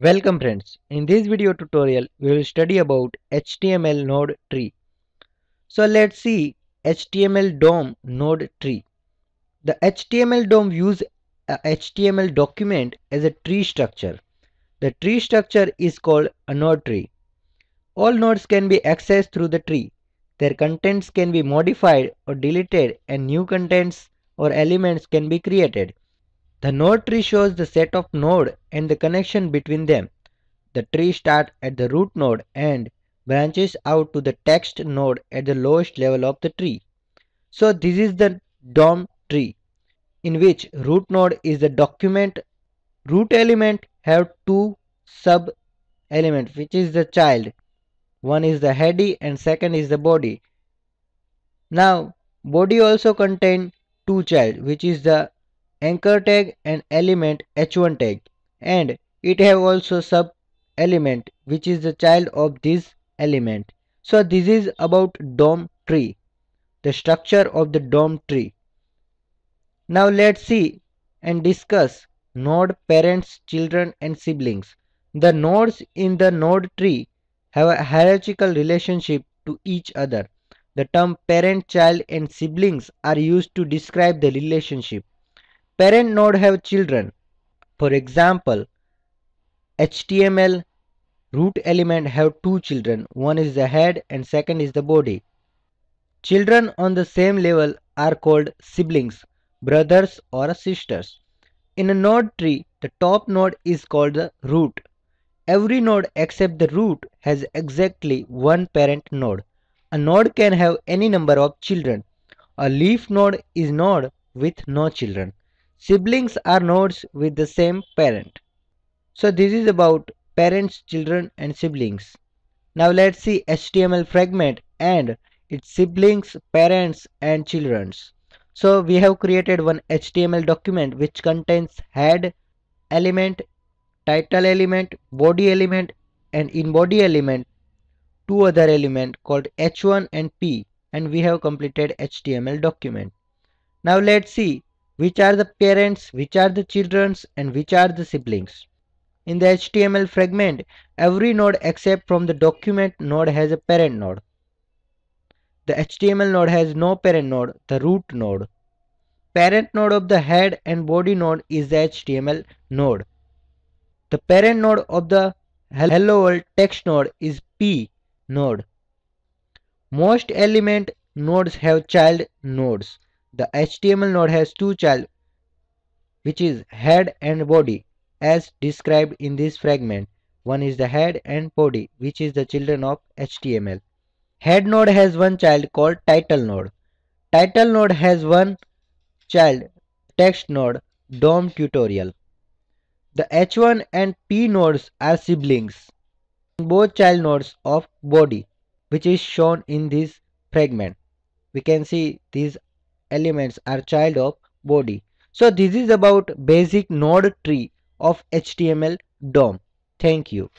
Welcome friends. In this video tutorial, we will study about HTML node tree. So let's see HTML DOM node tree. The HTML DOM views a HTML document as a tree structure. The tree structure is called a node tree. All nodes can be accessed through the tree. Their contents can be modified or deleted and new contents or elements can be created. The node tree shows the set of node and the connection between them. The tree starts at the root node and branches out to the text node at the lowest level of the tree. So this is the DOM tree in which root node is the document root element have two sub element which is the child one is the heady and second is the body now body also contain two child which is the anchor tag and element h1 tag and it have also sub element which is the child of this element. So this is about DOM tree, the structure of the DOM tree. Now let's see and discuss node parents, children and siblings. The nodes in the node tree have a hierarchical relationship to each other. The term parent, child and siblings are used to describe the relationship. Parent node have children. For example, HTML root element have two children. One is the head and second is the body. Children on the same level are called siblings, brothers or sisters. In a node tree, the top node is called the root. Every node except the root has exactly one parent node. A node can have any number of children. A leaf node is node with no children. Siblings are nodes with the same parent. So this is about parents, children and siblings. Now let's see HTML fragment and its siblings, parents and childrens. So we have created one HTML document which contains head element, title element, body element and in body element two other element called h1 and p and we have completed HTML document. Now let's see which are the parents, which are the childrens and which are the siblings. In the HTML fragment, every node except from the document node has a parent node. The HTML node has no parent node, the root node. Parent node of the head and body node is the HTML node. The parent node of the hello world text node is P node. Most element nodes have child nodes. The HTML node has two child which is head and body as described in this fragment. One is the head and body which is the children of HTML. Head node has one child called title node. Title node has one child text node DOM tutorial. The H1 and P nodes are siblings. Both child nodes of body which is shown in this fragment. We can see these elements are child of body. So this is about basic node tree of HTML DOM. Thank you.